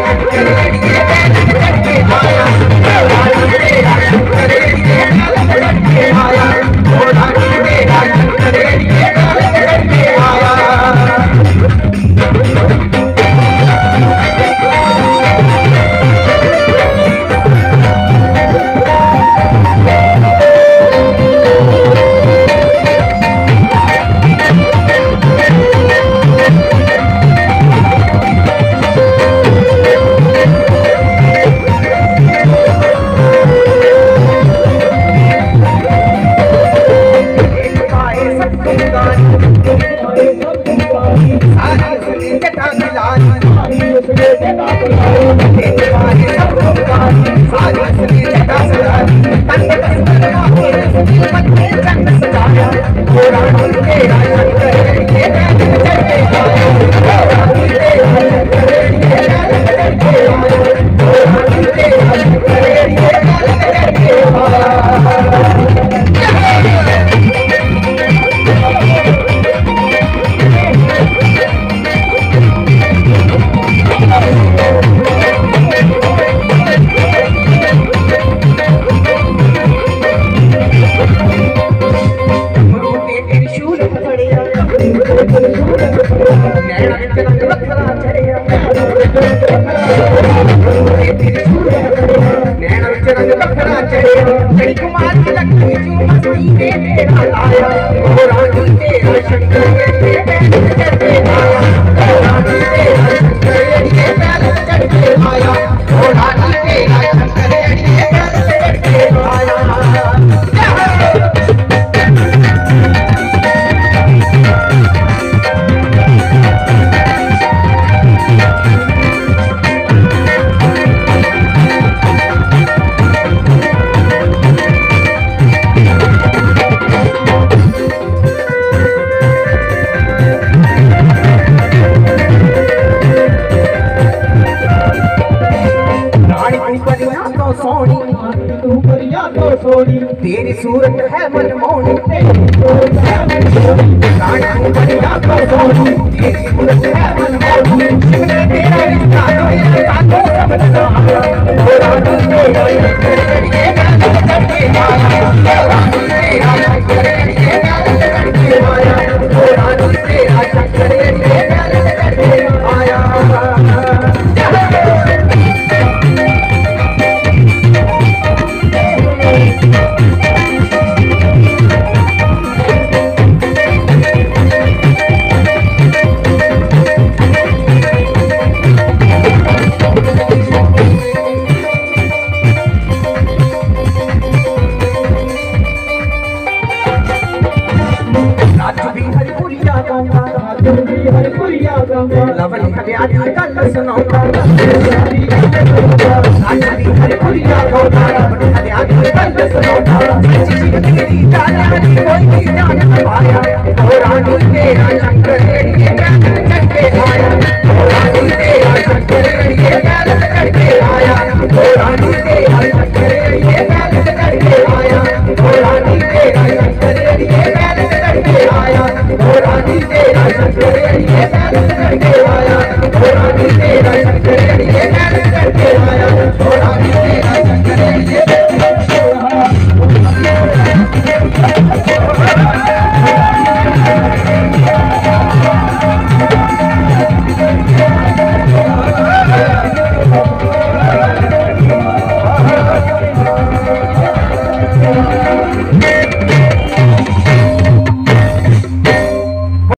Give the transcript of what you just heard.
Thank you. 아, तेरा लाया ओ रानी तेरा शंकर ये बैल चढ़ के सोनी तेरी सूरत है मनमोहनी, तेरी सोच है मेरी सोनी रानी तू परिया तो सोनी तेरी सूरत है मनमोहनी शिवने तेरा रिश्ता तो ये साथों सब नज़ारा ओ रानी तेरा शंकर ये गाना चढ़ के आया ओ रानी तेरा ये गाना चढ़ के आया ओ रानी तेरा शंकर ये लवन ओ रानी तेरा चक्कर ये चक्कर आया